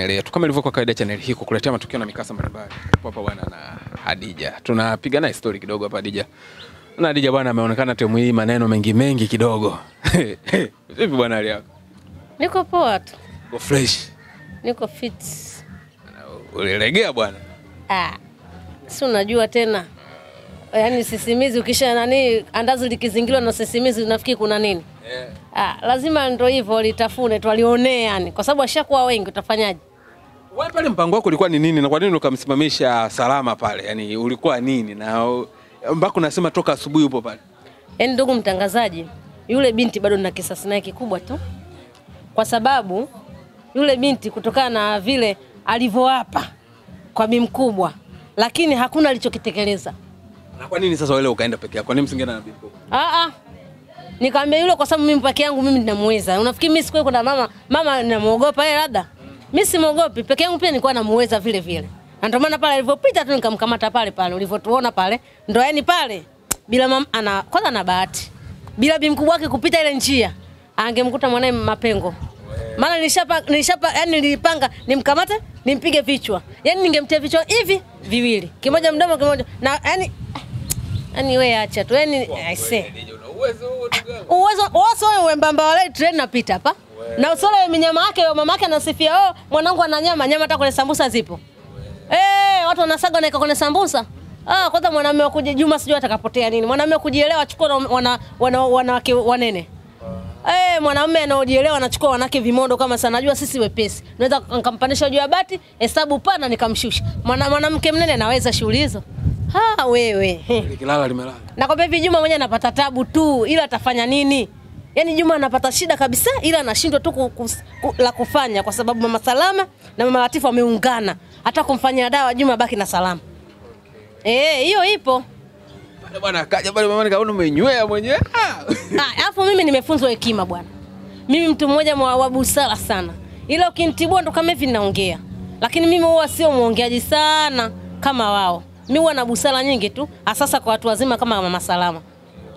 Yetu kama ilivyokuwa kawaida channel hii kukuletea matukio na mikasa mbalimbali. Tupo hapa bwana na Hadija. Tunapiga naye story kidogo hapa Hadija. Na Hadija bwana ameonekana temu hii maneno mengi mengi kidogo. Vipi bwana hali yako? Niko poa tu, Uko fresh. niko fit. Ulilegea bwana. Ah, si unajua tena, yaani sisimizi ukisha nani, andazi likizingirwa na sisimizi unafikiri kuna nini? Eh. Ah, lazima ndo hivyo litafune tu yani kwa sababu ashakuwa wengi, utafanyaje? Wewe pale mpango wako ulikuwa ni nini na kwa nini ukamsimamisha salama pale? Yaani ulikuwa nini na mpaka unasema toka asubuhi upo pale? Yaani ndugu mtangazaji, yule binti bado nina kisasi naye kikubwa tu, kwa sababu yule binti kutokana na vile alivyoapa kwa bi mkubwa, lakini hakuna alichokitekeleza. Na kwa nini sasa wewe ukaenda peke yako? Kwa nini msingeenda na bibi? Ah ah. Nikamwambia yule kwa sababu mimi peke yangu mimi ninamuweza. Unafikiri mimi sikuwa kuna mama mama ninamuogopa yeye labda? Mimi simuogopi, peke yangu pia nilikuwa namuweza vile vile. Na ndio maana pale alivyopita tu nikamkamata pale pale ulivyotuona pale. Ndio yani pale bila mama ana kwanza na bahati. Bila bibi mkubwa wake kupita ile njia angemkuta mwanae mapengo. Maana nilishapa nilishapa yani nilipanga nimkamate nimpige vichwa. Yani ningemtia vichwa hivi viwili. Kimoja mdomo kimoja. Na yani yani wewe acha tu. Yaani I say. uwezo wose wewe mbamba wale train napita hapa. Na usole we minyama yake we mama yake anasifia oh mwanangu ana nyama nyama hata kwenye sambusa zipo. Eh watu wanasaga na kwenye sambusa. Ah kwanza mwanamume wa kuja Juma sijui atakapotea nini. Mwanamume wa kujielewa achukua na wana wana wanawake wanene. Eh, mwanamume anaojielewa anachukua wanawake vimondo kama sana. Najua sisi wepesi. Naweza nikampandisha juu ya bati, hesabu pana nikamshusha. Mwana mwanamke mnene anaweza shughuli hizo. Ha wewe. Nikilala Likilala limelala. Nakwambia hivi Juma mwenyewe anapata tabu tu, ila atafanya nini? Yaani Juma anapata shida kabisa, ila anashindwa tu la kufanya kwa sababu Mama Salama na Mama Latifu wameungana. Hata kumfanyia dawa Juma baki na salama. Eh, hiyo ipo. Bwana akaja pale mama nikaona umenywea mwenyewe. Ah. Alafu mimi nimefunzwa hekima bwana. Mimi mtu mmoja mwa wa busara sana. Ila ukinitibua ndo kama hivi ninaongea. Lakini mimi huwa sio mwongeaji sana kama wao. Mimi huwa na busara nyingi tu, asasa kwa watu wazima kama Mama Salama.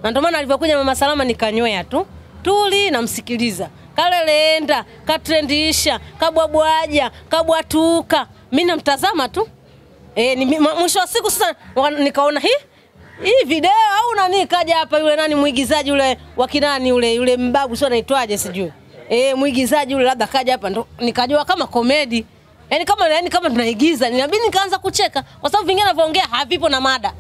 Na ndio maana alivyokuja Mama Salama nikanywea tu. Tuli namsikiliza. Kaleleenda, katrendisha, kabwabwaja, kabwatuka. mi namtazama tu. e, ni mwisho wa siku sasa nikaona hii hii video au nani kaja hapa yule nani mwigizaji yule wa kinani yule yule mbabu sio anaitwaje sijui. Eh, mwigizaji yule labda kaja hapa ndo nikajua kama komedi. Yaani kama yaani kama tunaigiza, ninabidi nikaanza kucheka kwa sababu vingine anavyoongea havipo na mada.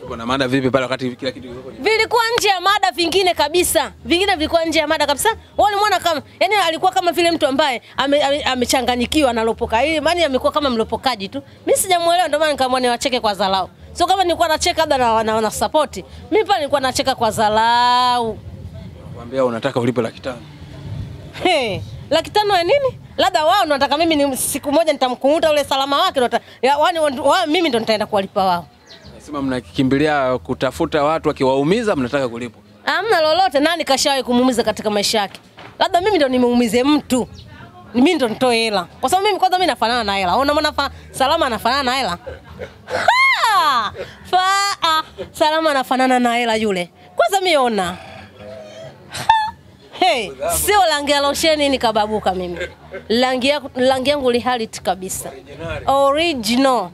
Vipo na mada vipi pale wakati kila kitu Vilikuwa nje ya mada vingine kabisa. Vingine vilikuwa nje ya mada kabisa. Wao ulimwona kama yani alikuwa kama vile mtu ambaye ame- ame- amechanganyikiwa ame analopoka. yeye maana amekuwa kama mlopokaji tu. Mimi sijamuelewa ndio maana nikamwona niwacheke kwa dharau. Sio kama nilikuwa nacheka labda na, wana, wana support. Mimi pale nilikuwa nacheka kwa dharau. Nakwambia unataka ulipe laki tano. He, laki tano ya nini? Labda wao nataka mimi ni siku moja nitamkunguta ule salama wake nata, ta- ya, wani, wa, mimi ndo nitaenda kuwalipa wao. Nasema mnakimbilia kutafuta watu akiwaumiza mnataka kulipwa. Hamna lolote. Nani kashawahi kumuumiza katika maisha yake? Labda mimi ndo nimuumize mtu, mimi ndo nitoe hela, kwa sababu mimi kwanza mimi nafanana na hela. Unaona fa, Salama anafanana na hela Ha! fa, ah, Salama anafanana na hela yule. Kwanza mimi ona! Hey, sio rangi ya losheni nikababuka mimi. Rangi yangu rangi yangu lihaliti kabisa. Original.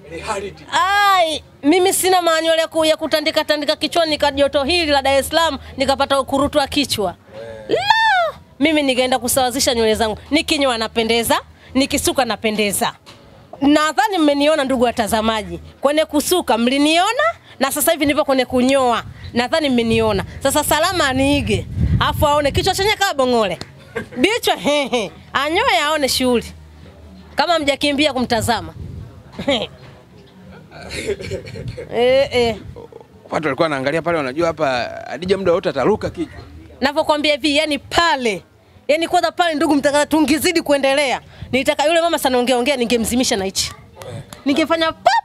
Ai, mimi sina manywele ya, ku, ya kutandika tandika kichwani nika joto hili la Dar es Salaam nikapata kurutwa kichwa. La! Mimi nikaenda kusawazisha nywele zangu. Nikinywa napendeza, nikisuka napendeza. Nadhani mmeniona ndugu watazamaji. Kwenye kusuka mliniona na sasa hivi nipo kwenye kunyoa. Nadhani mmeniona. Sasa Salama aniige. Afu aone kichwa chenye kama bongole. Bichwa hehe. Anyoe aone shughuli. Kama mjakimbia kumtazama. eh eh. Watu walikuwa wanaangalia pale wanajua hapa Adija muda wote ataruka kichwa. Navyokwambia hivi, yani pale yani kwanza pale, ndugu mtangazaji, tungizidi kuendelea, nitaka yule mama sana ongea ongea, ningemzimisha na hichi, ningefanya pap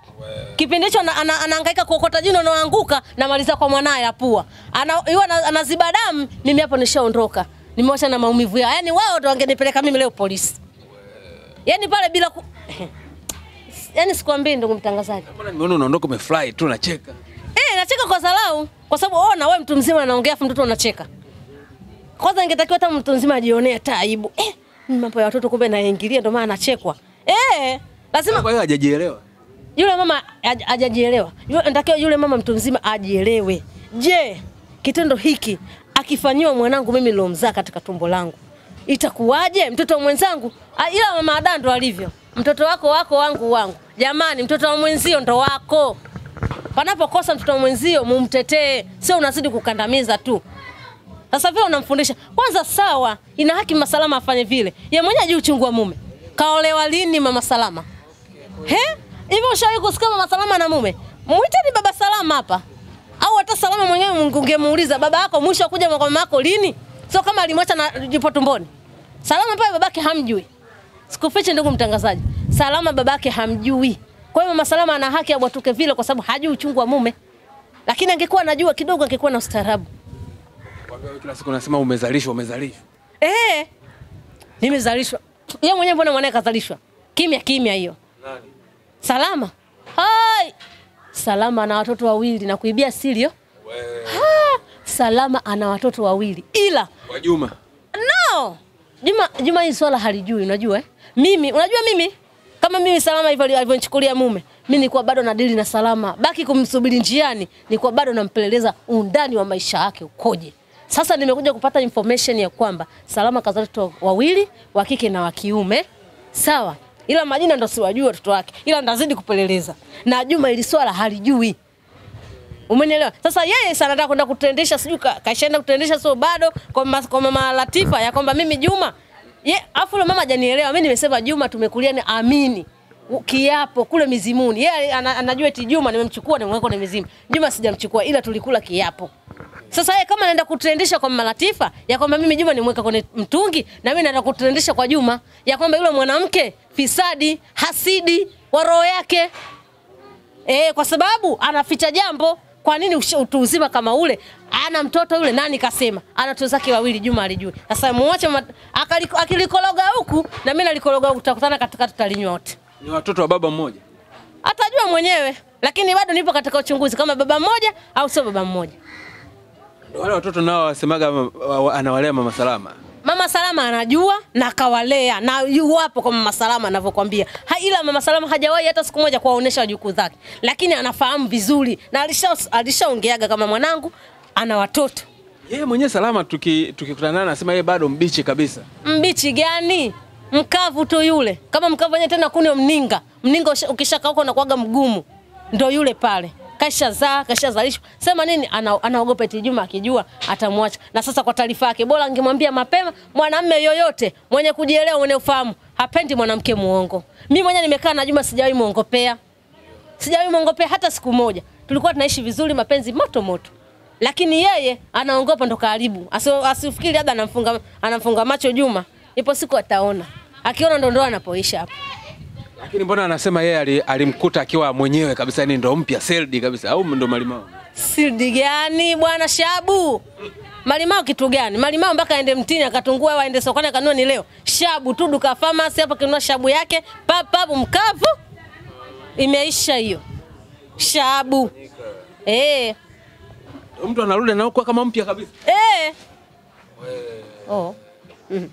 kipindi hicho ana- ana- anahangaika kuokota jino naanguka, namaliza kwa mwanaye apua, ana yeye anaziba damu, mimi hapo nishaondoka, nimewacha na maumivu yao. Yani wao ndo wangenipeleka mimi leo polisi, yani pale bila ku... yani sikwambii ndugu mtangazaji. Mbona nimeona unaondoka umefly tu unacheka. Eh, nacheka kwa dharau kwa sababu ona wewe mtu mzima anaongea afu mtoto unacheka. Kwanza ingetakiwa hata mtu mzima ajionee hata aibu. Eh, mambo ya watoto kumbe naingilia ndio maana anachekwa. Eh, lazima Kwa hiyo hajajielewa. Yule mama ajajielewa hajajielewa. Natakiwa yule mama mtu mzima ajielewe. Je, kitendo hiki akifanyiwa mwanangu mimi nilomzaa katika tumbo langu itakuwaje? Mtoto mwenzangu ila mama Ada ndo alivyo. Mtoto wako wako wangu wangu. Jamani, mtoto wa mwenzio ndo wako. Panapokosa mtoto wa mwenzio mumtetee, sio unazidi kukandamiza tu. Sasa vile unamfundisha kwanza, sawa, ina haki Mama Salama afanye vile. Yeye mwenyewe ajui uchungu wa mume. Kaolewa lini Mama Salama? He? Hivyo ushawahi kusikia Mama Salama na mume? Mwiteni Baba Salama hapa. Au hata Salama mwenyewe ungemuuliza baba yako mwisho kuja kwa mama yako lini? Sio kama alimwacha na jipo tumboni. Salama pale babake hamjui. Sikufiche ndugu mtangazaji. Salama babake hamjui. Kwa hiyo Mama Salama ana haki ya watuke vile kwa sababu hajui uchungu wa mume. Lakini angekuwa anajua kidogo angekuwa na ustaarabu. Kwa hiyo kila siku nasema umezalishwa, umezalishwa. Eh. Nimezalishwa. Yeye mwenyewe mbona mwanae kazalishwa? Kimya kimya hiyo. Nani? Salama. Hai. Salama ana watoto wawili na kuibia siri yo. Ha! Salama ana watoto wawili. Ila Kwa Juma. no. Juma Juma hii swala halijui unajua eh? Mimi unajua mimi kama mimi Salama hivyo alivyonichukulia mume. Mimi nilikuwa bado na dili na Salama. Baki kumsubiri njiani, nilikuwa bado nampeleleza undani wa maisha yake ukoje. Sasa nimekuja kupata information ya kwamba Salama kazaa watoto wawili, wa kike na wa kiume. Sawa. Ila majina ndo siwajui watoto wake. Ila ndazidi kupeleleza. Na Juma ili swala halijui. Umenielewa? Sasa yeye sana anataka kwenda kutendesha sijui ka- kashaenda kutendesha sio bado kwa mama, kwa mama Latifa ya kwamba mimi Juma ye afu mama hajanielewa. Mimi nimesema Juma tumekulia ni amini kiapo kule mizimuni. Yeye anajua eti Juma nimemchukua nimemweka kwenye mizimu. Juma sijamchukua ila tulikula kiapo. Sasa yeye kama anaenda kutrendisha kwa Malatifa Latifa ya kwamba mimi Juma nimweka kwenye mtungi na mimi naenda kutrendisha kwa Juma ya kwamba yule mwanamke fisadi, hasidi wa roho yake E, kwa sababu anaficha jambo. Kwa nini utu uzima kama ule? Ana mtoto yule, nani kasema? Ana watoto zake wawili, Juma alijui. Sasa muache akilikologa huku na mimi nalikologa huku, tutakutana katikati, tutalinywa wote. Ni watoto wa baba mmoja. Atajua mwenyewe, lakini bado nipo katika uchunguzi kama baba mmoja au sio baba mmoja. Wale watoto nao wasemaga ma- wa- wa- anawalea mama Salama. Mama Salama anajua na kawalea na yuwapo kwa Mama Salama anavyokuambia. Ha, ila Mama Salama hajawahi hata siku moja kuwaonesha wajukuu zake, lakini anafahamu vizuri na alisha alishaongeaga kama mwanangu ana watoto. Yeye mwenyewe Salama tuki- tukikutana naye anasema yeye bado mbichi kabisa. Mbichi gani? Mkavu tu yule. Kama mkavu wenyewe tena kuni mninga. Mninga ukishakauka unakuwaga mgumu. Ndio yule pale. Kasha kashazalishwa, kasha zalishwa. Sema nini? Ana, anaogopa eti Juma akijua atamwacha. Na sasa kwa taarifa yake bora angemwambia mapema mwanamume yoyote mwenye kujielewa mwenye ufahamu hapendi mwanamke muongo. Mimi mwenyewe nimekaa na Juma sijawahi muongopea. Sijawahi muongopea hata siku moja. Tulikuwa tunaishi vizuri mapenzi moto moto. Lakini yeye anaongopa ndo karibu. Asifikiri labda anamfunga anamfunga macho Juma. Ipo siku ataona. Akiona ndo ndo anapoisha hapo. Lakini mbona anasema yeye ali- alimkuta akiwa mwenyewe kabisa, yani ndo mpya seldi kabisa, au ndo malimao? Seldi gani bwana Shabu? Malimao kitu gani? Malimao mpaka aende mtini akatungua aende sokoni akanua ni leo. Shabu tu duka pharmacy hapo kinunua shabu yake, pap pap mkavu. Imeisha hiyo. Shabu. Eh. Mtu anarudi na huko kama mpya kabisa. Eh. Oh.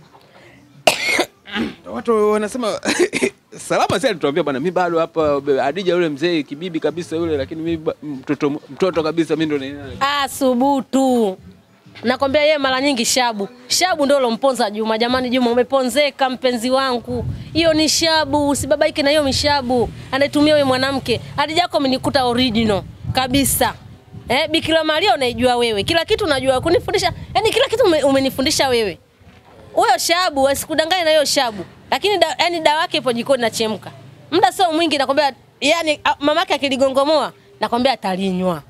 Watu wanasema Salama sasa alituambia bwana, mimi bado hapa Adija yule mzee kibibi kabisa yule, lakini mimi mtoto mtoto kabisa mimi ndo. Ah, subutu. Nakwambia yeye mara nyingi Shabu. Shabu ndio lomponza Juma. Jamani Juma umeponzeka mpenzi wangu. Hiyo ni Shabu, usibabaike na hiyo mishabu. Anaitumia yule mwanamke. Adija yako amenikuta original kabisa. Eh, Bikira Maria unaijua wewe. Kila kitu unajua kunifundisha. Yaani kila kitu umenifundisha wewe. Huyo Shabu asikudanganye na hiyo Shabu. Lakini da, yani dawa yake ipo jikoni nachemka. Muda sio mwingi nakwambia yani mamake akiligongomoa nakwambia atalinywa.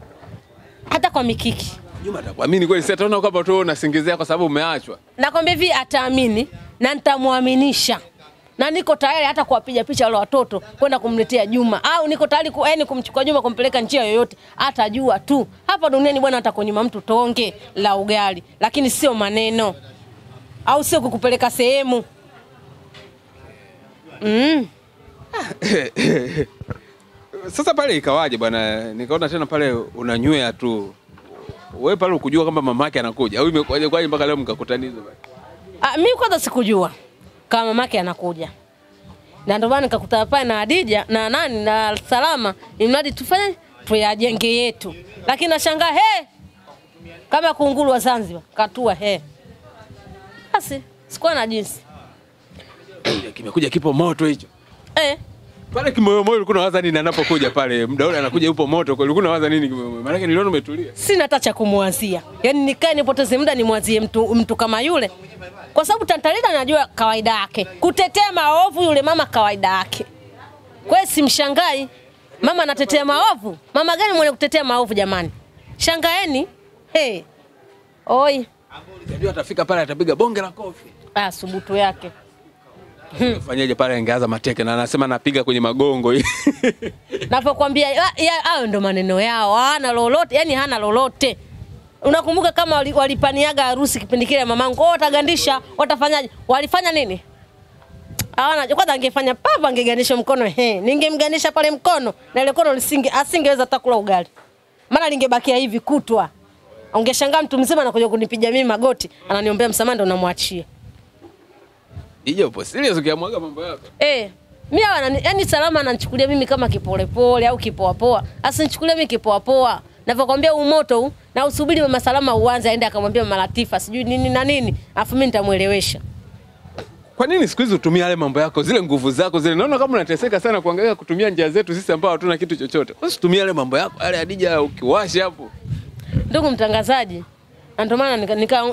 Hata kwa mikiki. Juma atakuamini kweli? Sasa tunaona kwamba tu unasingizia kwa sababu umeachwa. nakwambia hivi ataamini na nitamwaminisha na niko tayari hata kuwapiga picha wale watoto kwenda kumletea Juma au niko tayari ku, yani kumchukua Juma kumpeleka njia yoyote, atajua tu hapa duniani bwana, hata kunyuma mtu tonge la ugali, lakini sio maneno au sio kukupeleka sehemu mm. Sasa pale ikawaje bwana? Nikaona tena pale unanywea tu. Wewe pale ukujua kwamba mamake anakuja au imekuwaje kwaje mpaka leo mkakutaniza? Ah, mimi kwanza sikujua kama mamake anakuja na ndio maana nikakutana pale na Hadija na nani na Salama, imradi tufanye tuyajenge yetu, lakini nashangaa he, kama kunguru wa Zanzibar katua he. Basi sikuwa na jinsi Kimekuja kipo moto hicho. eh. Pale kimoyomoyo ulikuwa unawaza nini anapokuja pale? Muda ule anakuja yupo moto kwa ulikuwa unawaza nini kimoyomoyo? Maana niliona umetulia. sina hata cha kumwazia, yaani nikae nipoteze muda nimwazie mtu, mtu kama yule, kwa sababu Tantalila najua kawaida yake kutetea maovu. Yule mama kawaida yake, kwa hiyo simshangai mama anatetea maovu. Mama gani mwenye kutetea maovu jamani? Shangaeni hey. Oi, Unajua atafika pale atapiga bonge la kofi. ah, subutu yake Fanyaje pale angeaza mateke na anasema napiga kwenye magongo. Navyokwambia ya- ya- hayo ndo maneno yao, hana lolote, yani hana lolote. Unakumbuka kama walipaniaga harusi kipindi kile mamangu, oh, watagandisha, watafanyaje? Walifanya nini? Hawana kwanza, angefanya papa, angeganisha mkono he, ningemganisha pale mkono na ile kono lisinge asingeweza hata kula ugali, maana lingebakia hivi kutwa. Ungeshangaa mtu mzima anakuja kunipiga mimi magoti, ananiombea msamaha, ndo namwachia. Ije upo serious ukiamwaga mambo yako. Eh, mimi wana yani Salama ananichukulia mimi kama kipolepole au kipoapoa. Asinichukulie mimi kipoapoa. Navyokwambia huu moto huu na usubiri mama Salama uanze aende akamwambia mama Latifa sijui nini na nini. Afu mimi nitamuelewesha. Kwa nini siku hizi utumia yale mambo yako, zile nguvu zako zile? Naona kama unateseka sana kuangalia kutumia njia zetu sisi ambao hatuna kitu chochote. Usitumie yale mambo yako. Yale Hadija ukiwasha hapo. Ndugu mtangazaji, na ndio maana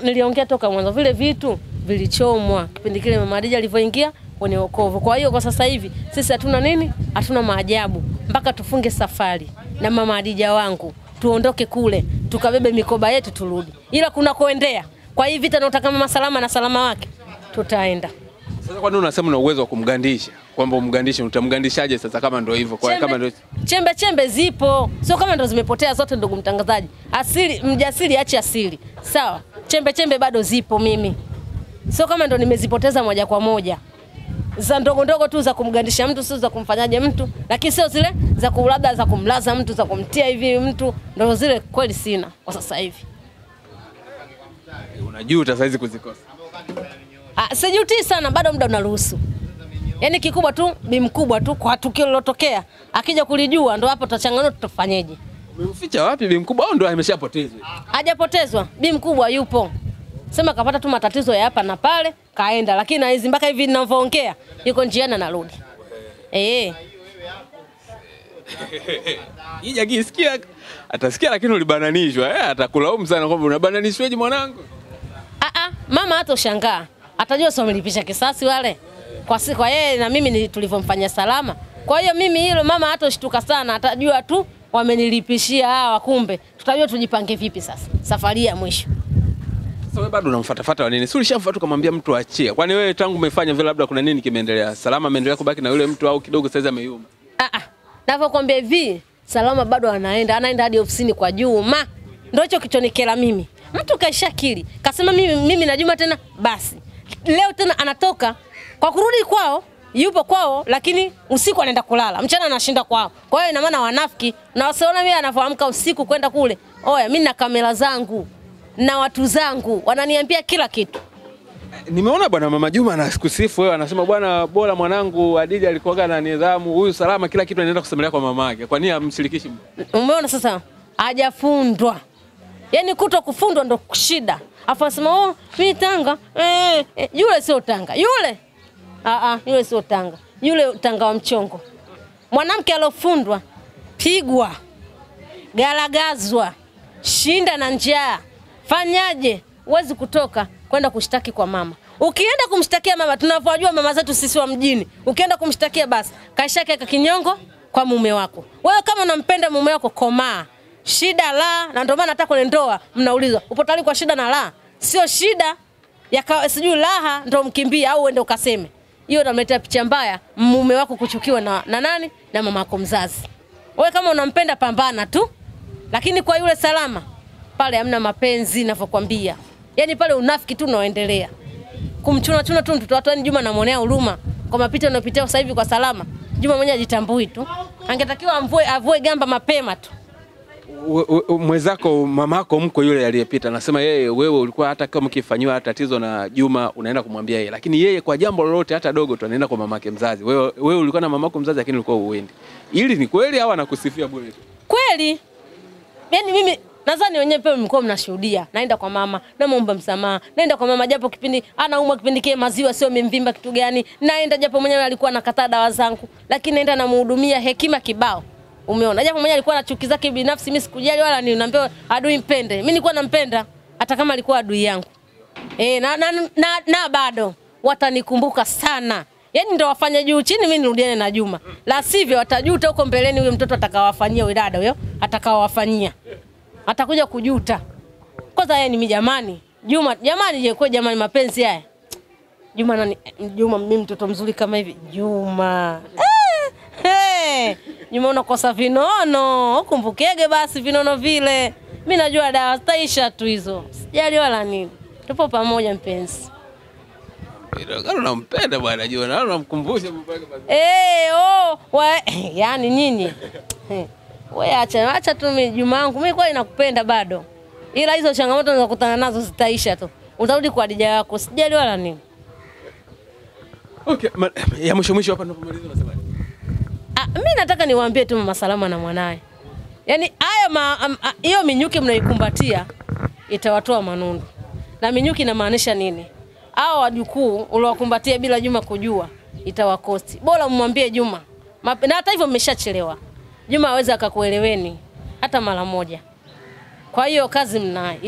niliongea toka mwanzo vile vitu vilichomwa kipindi kile mama Hadija alivyoingia kwenye wokovu. Kwa hiyo kwa sasa hivi sisi hatuna nini? Hatuna maajabu mpaka tufunge safari na mama Hadija wangu tuondoke kule tukabebe mikoba yetu turudi, ila kuna kuendea. Kwa hii vita naotaka mama Salama na Salama wake tutaenda. Sasa kwa nini unasema una uwezo wa kumgandisha? Kwamba umgandishe, utamgandishaje sasa kama ndio hivyo? Kwa kama ndio Chembe, chembe chembe zipo, sio kama ndo zimepotea zote, ndugu mtangazaji. Asili mjasiri ache asili, sawa. Chembe chembe bado zipo, mimi sio kama ndo nimezipoteza moja kwa moja, za ndogo ndogo tu za kumgandisha mtu, sio za kumfanyaje mtu, lakini sio zile za kulabda za kumlaza mtu, za kumtia hivi mtu, ndo zile kweli sina kwa sasa hivi. unajuta saizi kuzikosa. Ah, sijuti sana, bado muda unaruhusu. Yaani kikubwa tu bi mkubwa tu kwa tukio lilotokea, akija kulijua ndo hapo tutachanganua tutafanyeje. Umemficha wapi bi mkubwa au ndo ameshapotezwa? hajapotezwa, bi mkubwa yupo, sema kapata tu matatizo ya hapa na pale kaenda, lakini na hizi mpaka hivi ninavyoongea yuko njiani anarudi. Eh, Ija kisikia atasikia, lakini ulibananishwa eh, atakulaumu sana kwamba unabananishwaje mwanangu. ah ah, mama hata ushangaa, atajua sio mlipisha kisasi wale kwa si kwa yeye na mimi ni tulivyomfanyia salama. Kwa hiyo mimi hilo mama hata ushtuka sana, atajua tu wamenilipishia hawa, kumbe tutajua tujipange vipi sasa safari ya mwisho. Sasa wewe bado unamfuatafuata nini? Si ulishamfuata ukamwambia mtu aachie. Kwani wewe tangu umefanya vile labda kuna nini kimeendelea? Salama ameendelea kubaki na yule mtu au kidogo saizi ameyuma? Ah, ah. Navyokwambia hivi, Salama bado anaenda, anaenda hadi ofisini kwa Juma. Ndio hicho kichonikela mimi. Mtu kaisha akili, kasema mimi mimi na Juma tena basi. Leo tena anatoka kwa kurudi kwao, yupo kwao lakini usiku anaenda kulala, mchana anashinda kwao. Kwa hiyo ina maana wanafiki na wasiona mimi anavyoamka usiku kwenda kule. Oya, mimi na kamera zangu na watu zangu wananiambia kila kitu. Nimeona bwana mama Juma anakusifu wewe, anasema bwana, bora mwanangu Adija alikuwa na nidhamu, huyu salama, kila kitu anaenda kusemelea kwa mama yake. Kwa nini amshirikishi? Umeona sasa, hajafundwa. yani, kuto kufundwa ndo shida. Afu asema oh, mimi Tanga. Eh, eh, yule sio Tanga. Yule. Ah ah, yule sio Tanga. Yule Tanga wa mchongo. Mwanamke alofundwa pigwa, galagazwa, shinda na njaa. Fanyaje? Huwezi kutoka kwenda kushtaki kwa mama. Ukienda kumshtakia mama, tunavyojua mama zetu sisi wa mjini, ukienda kumshtakia basi kaishake kinyongo kwa mume wako. Wewe kama unampenda mume wako, komaa. Shida la, na ndio maana hata kwenye ndoa mnaulizwa upo tayari kwa shida na la, sio shida ya sijui raha ndio mkimbie au uende ukaseme. Hiyo inamletea picha mbaya mume wako kuchukiwa na, na nani na mama yako mzazi. Wewe kama unampenda pambana tu, lakini kwa yule salama pale hamna mapenzi ninavyokwambia. Yaani pale unafiki tu unaoendelea. Kumchuna chuna tu mtoto watu, yani Juma namwonea huruma kwa mapito yanayopitia sasa hivi kwa salama. Juma mwenyewe ajitambui tu. Angetakiwa amvue avue gamba mapema tu. we- we- mwenzako mamako mko yule aliyepita anasema yeye wewe ulikuwa hata kama ukifanyiwa tatizo na Juma unaenda kumwambia yeye, lakini yeye kwa jambo lolote hata dogo tu anaenda kwa mamake mzazi. Wewe, wewe ulikuwa na mamako mzazi lakini ulikuwa uendi. Ili ni kweli au anakusifia bure tu? kweli yaani mimi nadhani wenyewe pia mlikuwa mnashuhudia. Naenda kwa mama namwomba msamaha. Naenda kwa mama japo kipindi anaumwa kipindi kile maziwa sio mimvimba kitu gani. Naenda japo mwenyewe alikuwa anakataa dawa zangu. Lakini naenda namhudumia hekima kibao. Umeona? Japo mwenyewe alikuwa na chuki zake binafsi mimi sikujali wala ni naambia adui mpende. Mimi nilikuwa nampenda hata kama alikuwa adui yangu. E, na, na, na, na bado watanikumbuka sana. Yaani ndo wafanye juu chini mimi nirudiane na Juma. La sivyo watajuta huko mbeleni huyo mtoto atakawafanyia huyo dada huyo atakawafanyia atakuja kujuta. Kwanza yeye ni mjamani. jamani. Juma jamani je kwa jamani mapenzi haya? Juma nani? Juma mimi mtoto mzuri kama hivi. Juma. Eh, hey. Juma unakosa vinono. Ukumbukege basi vinono vile. Mimi najua dawa zitaisha tu hizo. Sijali wala nini. Tupo pamoja mpenzi. Inaonekana unampenda bwana Juma, na unamkumbusha mambo yake mazuri. Eh, oh, wa, yani nyinyi. We acha, acha tu Juma wangu. Mimi kweli nakupenda bado. Ila hizo changamoto unazokutana nazo zitaisha tu. Utarudi kwa dija yako. Sijali wala nini. Okay, ma, ya mwisho mwisho hapa tunapomaliza unasema. Ah, mimi nataka niwaambie tu mama Salama na mwanaye. Yaani haya ma- am- a- hiyo minyuki mnaikumbatia itawatoa manundu. Na minyuki inamaanisha nini? Hao wajukuu uliowakumbatia bila Juma kujua itawakosti. Bora mmwambie Juma. Na hata hivyo mmeshachelewa. Juma aweza akakueleweni hata mara moja. Kwa hiyo kazi mnayo.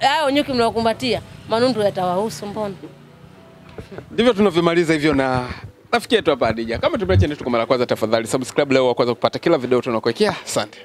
hayo nyuki mnaokumbatia manundu yatawahusu mbona? Ndivyo tunavyomaliza hivyo na rafiki yetu hapa Adija. Kama tumeacha ndio tuko mara kwanza, tafadhali subscribe leo wa kwanza kupata kila video tunakuwekea. Asante.